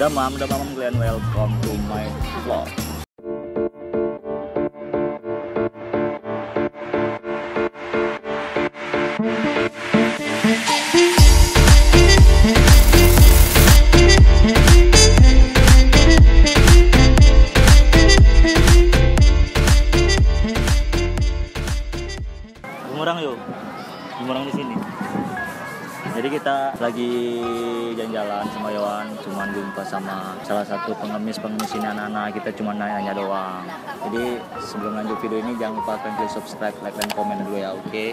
Damam, damam kalian welcome to my vlog. Gemurang yuk, gemurang di sini. Jadi kita lagi jalan-jalan sama Yohan, cuman jumpa sama salah satu pengemis-pengemis ini anak-anak, kita cuma nanya-nanya doang. Jadi sebelum lanjut video ini jangan lupa klik subscribe, like, dan komen dulu ya, oke?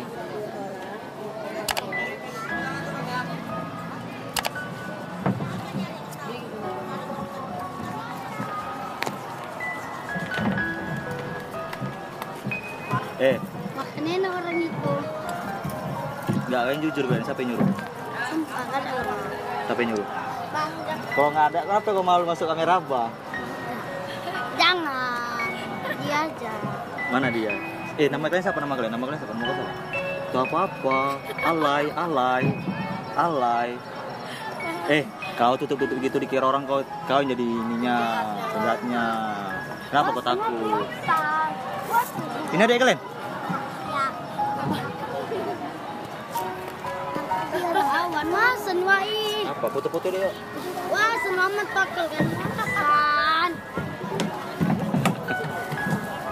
Eh, Makanya orang itu nggak kalian jujur kan? Siapa yang nyuruh? Kan. Siapa yang nyuruh? Bang, Kalau nggak ada, kenapa kau malu masuk kamera apa? jangan. Dia aja. Mana dia? Eh, nama kalian siapa nama kalian? Nama kalian siapa? Nama kalian siapa? Tuh apa apa? Alay, alay, alay. Eh, kau tutup-tutup gitu dikira orang kau kau jadi ininya, beratnya. Kenapa kau takut? Ini ada kalian? Ada awan mas, senwai. Apa? Foto-foto dia. yuk. Wah, selamat pakai kan. Kan.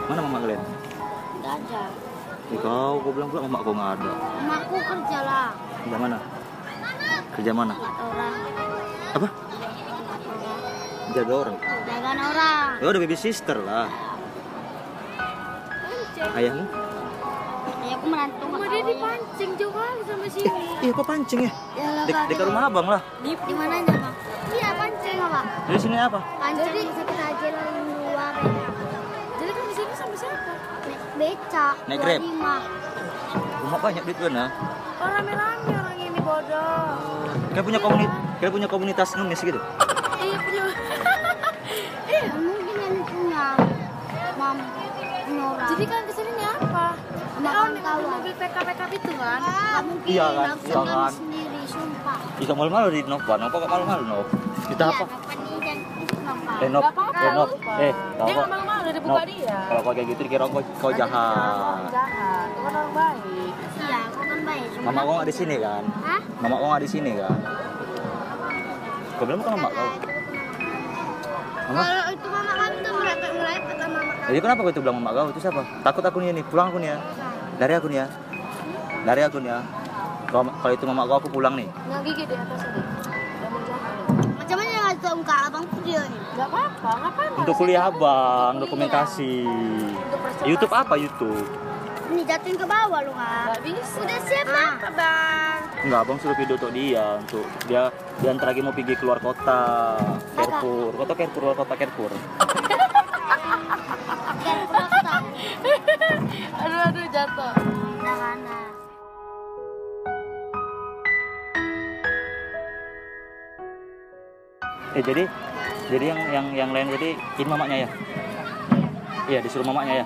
Mana mama kalian? Gak ada. Eh, kau, kau bilang pula mama kau nggak ada. Emakku kerja lah. Kerja mana? Kerja mana? Orang. Apa? Jaga orang. Jagaan orang. Ya udah baby sister lah. Ayahmu? Aku merantau. Cuma dia dipancing jauh kali sama sini. Iya, kok pancing ya? Ya dekat rumah abang lah. Di, di mananya, Bang? Iya, pancing apa? Dari sini apa? Pancing di sekitar aja lah yang luar. Jadi kan di sini sama siapa? Beca. Naik Grab? 25. Rumah banyak duit kan nah? Oh rame-rame orang ini bodoh. Kayak punya komunitas, kayak punya komunitas ngemis gitu. Iya punya. Sama nih kawan-kawan. mobil PK PK itu kan? Nggak mungkin. Iya kan, iya kan sendiri, sumpah. Ika malu-malu di Nova, Nova malu-malu? Kita Iya, apa? Nova nih dan itu Nova. Eh Gak eh Nov, lupa. eh Dia Nov, nggak malu-malu udah dibuka Nov, dia. kalau kau kayak gitu dikira kau, kau jahat. Jahat. Itu kan orang baik. Iya, aku kan baik. Mama kau nggak di sini kan? Hah? Mama kau nggak di sini kan? Kau bilang bukan mama kau. Kalau itu mama kan tuh merepet-merepet sama mama kan. Jadi kenapa kau itu bilang mama kau? Itu siapa? Takut aku nih, nih. pulang aku nih ya. Dari aku nih ya. Dari aku nih ya. Kalau kalau itu mama kau aku pulang nih. Nggak gigi di atas jatuh. Macam mana ngasih tau abangku dia nih? Gak apa-apa, ngapain? Untuk kuliah abang, dokumentasi. YouTube apa YouTube? Ini jatuhin ke bawah lu kak. Gak bisa. Udah siap Apa bang? Enggak, abang suruh video untuk dia untuk dia dia lagi mau pergi keluar kota. Kerpur, kota Kerpur, keluar kota Kerpur. Jangan. Eh jadi jadi yang yang yang lain jadi ini mamanya ya? Iya disuruh mamanya ya.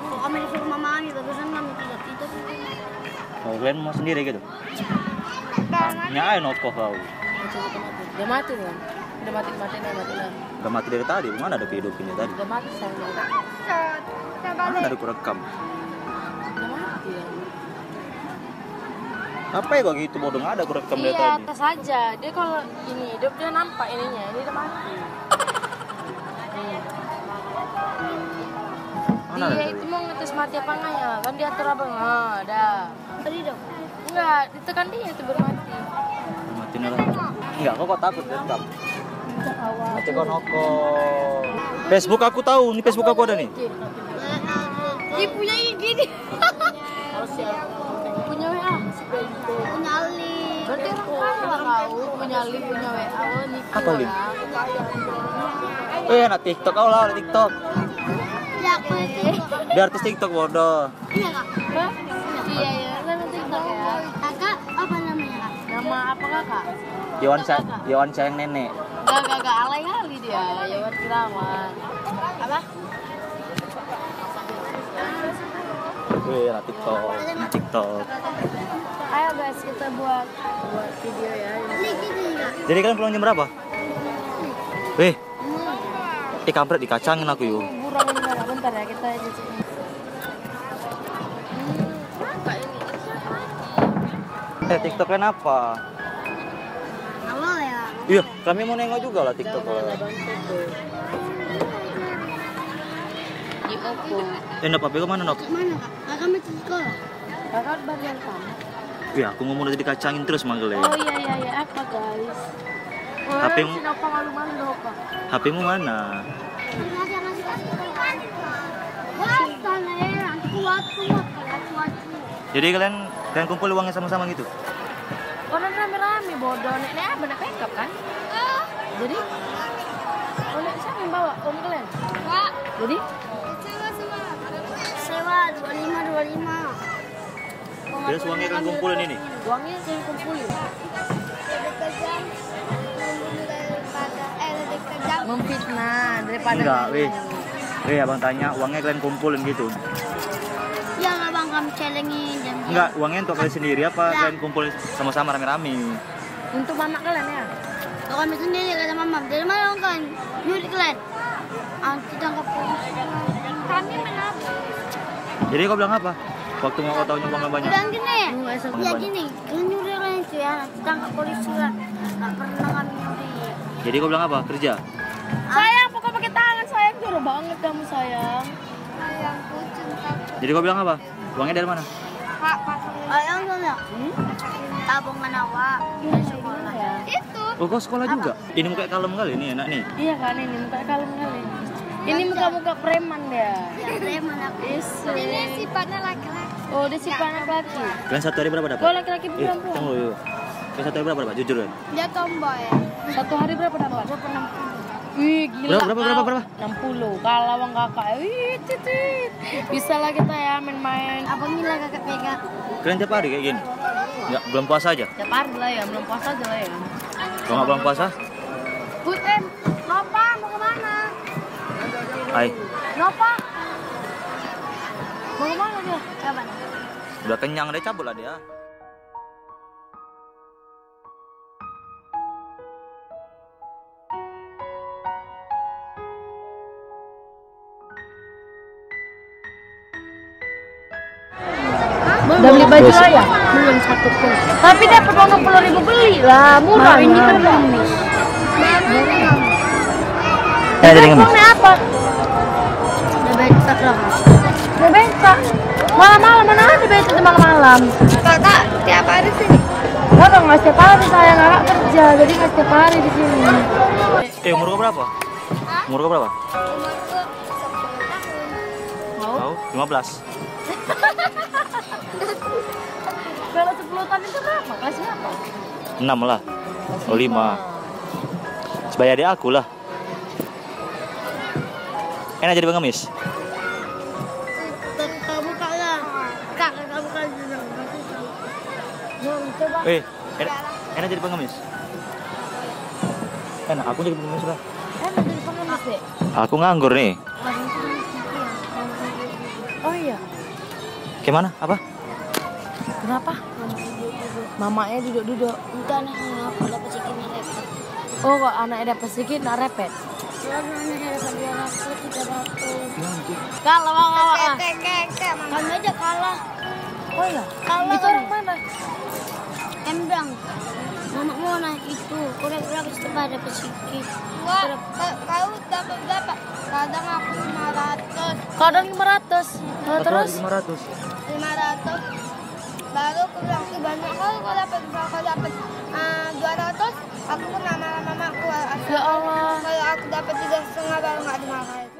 Kalau kami disuruh mama kami, bagusan kami tidak tidur. Oh, kalian mau sendiri gitu? Aja nokoh kau. Udah mati kan? Udah mati mati udah mati udah. Udah mati dari tadi, mana ada kehidupannya tadi? Udah mati sayang. Mana ada kurekam? Udah mati ya. Apa ya kok gitu bodoh nggak ada kurekam dari Iya, tadi? tes aja. Dia kalau ini hidup dia nampak ininya, ini udah mati. Mana Dia itu mau ngetes mati apa enggak ya? Kan diatur abang. Ah, ada. Tadi dong. Enggak, ditekan dia itu baru mati. Mati lah. Enggak, kok kok takut rekam? Facebook aku tahu, nih Facebook aku ada nih. Dia punya IG nih. punya WA. Punya Ali. Berarti orang kaya kau punya link, punya WA. Oh, nipu Apa orang. Eh, anak TikTok kau lah, anak TikTok. Ya aku itu. Dia artis TikTok bodoh. Iya kak. Hah? Iya, iya. TikTok ya. Kakak apa namanya kak? Nama apa kakak? Yohan sayang nenek. Gak, gak, gak alay kali dia. Yawan Kiraman. Apa? Wih, TikTok, TikTok. Ayo guys, kita buat buat video ya. Jadi kalian pulang jam berapa? Eh, eh kampret dikacangin aku yuk. Burang bentar, bentar ya kita ini? Eh, TikTok apa? Ya. Iya, kami mau nengok juga lah TikTok. Jangan ada download tuh. Di Oppo. Eh, Nop, HP mana, Nop? Mana kak? Kakak masih sekolah. Kakak baru yang sama. Iya, aku ngomong udah dikacangin terus manggil Oh iya iya iya apa guys? Oh, HP mu- apa? HP-mu mana? Jadi kalian kalian kumpul uangnya sama-sama gitu? Orang rame-rame bodoh. Nek nek apa nek backup kan? Jadi Oh, nek siapa yang bawa? Om kalian? Kak, Jadi? sewa sewa. Sewa dua lima dua lima. Terus uangnya kalian kumpulin ini? Uangnya saya kumpulin. Eh. Memfitnah daripada Enggak, weh. Weh, abang tanya uangnya kalian kumpulin gitu? Enggak, uangnya untuk kalian sendiri apa Ya. kalian kumpulin sama-sama rame-rame? Untuk mama kalian ya? Kalau kami sendiri kata mama dari mana kan? Nyuri kalian. Ah, ditangkap polisi. Kami menabung. Jadi kau bilang apa? Waktu mau kau tahu uangnya banyak? Bilang gini. Ya gini, kalian nyuri kalian itu ya, ditangkap polisi lah. Nggak pernah kami nyuri. Jadi kau bilang apa? Kerja? Sayang, pokok pakai tangan sayang. Jorok banget kamu sayang. Ayang kucing. Jadi kau bilang apa? Uangnya dari mana? Pak, pak. Ayang sana. Hmm? Tabungan awak. Dari sekolah. ya? Itu. Oh, kau sekolah juga? Ini muka kalem kali nih, enak nih. Iya kan ini muka kalem kali. Ini muka-muka preman dia. Ya, preman aku. Isu. Ini sifatnya laki-laki. Oh, dia si laki. Kalian satu hari berapa dapat? Oh, laki-laki Eh, perempuan. tunggu dulu. Kalian satu hari berapa dapat? Jujur kan? Dia tomboy. Satu hari berapa dapat? Wih, gila. Berapa, berapa, berapa, berapa? 60. Kalau bang kakak, wih, titit. Bisa lah kita ya main-main. Abang gila kakak pegang. Kalian tiap hari kayak gini? Enggak, belum puasa aja? Tiap hari lah ya, belum puasa aja lah ya. Kalau nggak belum puasa? Putem. Nova mau ke mana? Hai, Kenapa? Mau ke mana dia? Kapan? udah kenyang deh cabut lah dia. Baju Besok. lah ya? Belum satu pun. Tapi dapat uang puluh ribu beli lah, murah. ini kan pengemis. Eh, jadi ngemis. Apa? Udah becak lah. Udah. Malam-malam mana ada di malam-malam? Kakak tiap hari sini. Kakak nggak setiap hari saya kakak kerja, jadi nggak setiap hari di sini. Eh, umur kau berapa? Umur kau berapa? Umurku 10 tahun. Mau? Tahu? 15. Kalau 10 tahun itu berapa? Kelasnya apa? 6 lah. Oh, 5. Sebayar dia aku lah. Enak jadi pengemis? Kakak buka lah. Kak. Mau coba. Eh, enak, enak jadi pengemis? Enak, aku jadi pengemis lah. Mau jadi pengemis deh. Aku nganggur nih. Oh iya. Gimana? Apa? Kenapa? Mamanya duduk-duduk. Entah anak apa dapat sedikit repot. Oh, kok anaknya dapat sedikit nak repet. Kalau anaknya dapat 200, 300. Kalau mau mau ah. Kek, kek, kek. Kami aja kalah. Oh iya. Kalah. Itu orang mana? Embang. Mama mau naik itu. Kurang kurang setelah dapat sedikit. Enggak, kau dapat berapa? Kadang aku 500. Kadang 500. Nah, terus 500. 500 baru aku bilang "Ih, banyak kali kalau dapat kalau dapat eh, 200 aku kena marah mamaku ya Allah. kalau aku dapat tiga setengah baru nggak dimarahin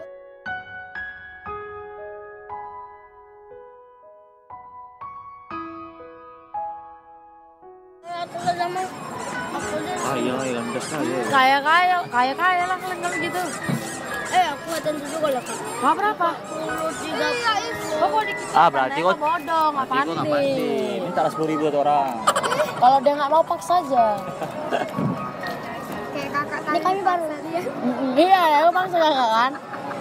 aku aku. Kaya kaya, kaya kaya lah kalau gitu. Eh aku ada dulu kalau kak berapa? tiga Oh, kok dikit. Ah, berarti kok nggak pandai. pandai. Minta sepuluh ribu tuh orang. Kalau dia nggak mau paksa aja. kayak kakak tadi kami baru Iya, lu paksa kakak kan?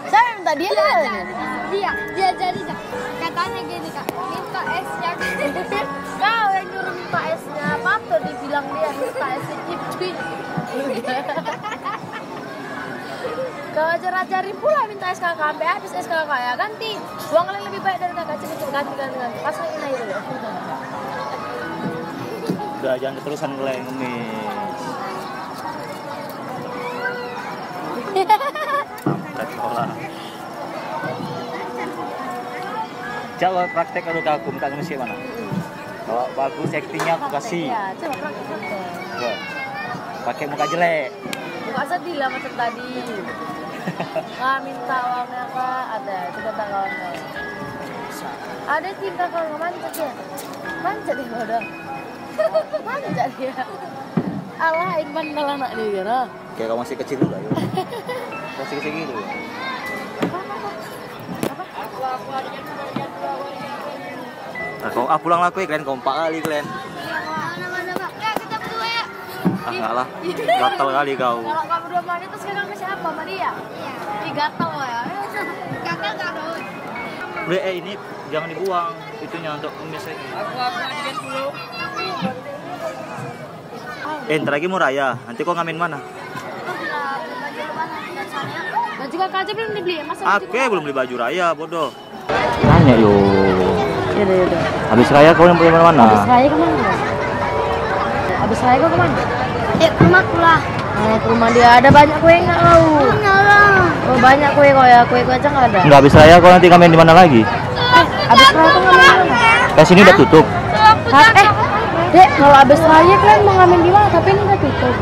Saya minta dia dia kan? dia dia jadi Kak. katanya gini kak minta es ya Kau yang nyuruh minta esnya, patut dibilang dia minta esnya cip Kau ajar-ajarin pula minta SKK sampai habis SKK ya ganti. Uang kalian lebih baik dari kakak cek ganti ganti ganti. Pas lagi naik dulu. Udah jangan keterusan kalian ngemis. Sampai sekolah. Coba praktek kalau ke aku minta ngemis gimana? Kalau bagus actingnya aku kasih. Ya, coba praktek praktek. Coba. Pakai muka jelek. Muka sedih lah macam tadi. Nggak minta uangnya kak ada coba kawan kawan. Ada tingkah kalau mancat ya. Mancat dia bodoh. mancat dia. Allah ini bandel anak dia nah. Kayak kau masih kecil dulu ayo. Masih kecil gitu. Nah, kau ah pulang kue kalian kompak kali kalian. Ah enggak lah. Gatal kali kau. Kalau kamu berdua mandi terus sekarang sama siapa? Sama dia? Iya. Ih gatal lo ya. Gagal gak, Doi? Udah eh ini jangan dibuang itunya untuk ngemis lagi. Eh, ntar lagi mau raya. Nanti kau ngamen mana? Baju kakak aja belum dibeli ya? Masa Aku belum beli baju raya, bodoh. Tanya yo. Yaudah yaudah. Habis raya kau yang pergi mana-mana? Habis raya ke mana? Habis raya kau ke mana? Eh, ke rumahku lah. Nah, ke rumah dia ada banyak kue nggak kau? Nyala. Oh banyak kue kau ya, kue kue aja nggak ada. Enggak habis raya kau nanti ngamen di mana lagi? Eh, habis raya kau ngamen di mana? Ke sini udah tutup. Hah, eh, dek kalau habis raya kalian mau ngamen di mana? Tapi ini udah tutup.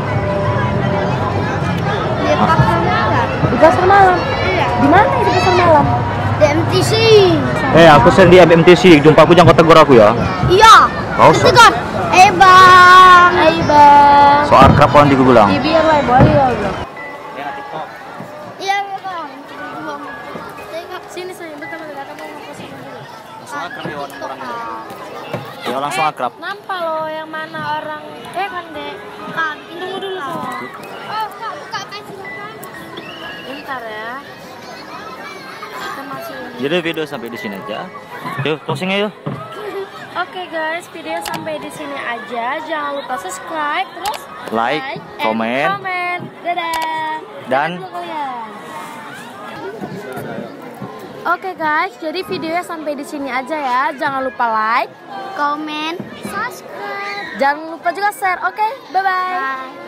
Di pasar malam. Di pasar malam. Iya. Di mana itu pasar malam? Di MTC. Eh, aku sering di MMTC, jumpa aku jangan kau tegur aku ya. Iya. Kau Itu kan. Eh, Bang. Hai bang. So akrab kau nanti gue bilang. Di biar lah boleh ya TikTok. Iya, Bang. Sini saya kamu mau posting dulu. Langsung akrab ya orang Ya langsung akrab. Nampak loh yang mana orang eh kan dek. Kan, Tunggu dulu sayang. Oh, Kak, buka kasih makan. Bentar ya. Kita masih. Jadi video sampai di sini aja. Yuk, closing yuk. Oke guys, video sampai di sini aja. Jangan lupa subscribe terus Like, and komen, comment. Dadah. Dan- kalian. Oke guys, jadi videonya sampai di sini aja ya. Jangan lupa like, Komen, subscribe. jangan lupa juga share. Oke, bye bye. Bye.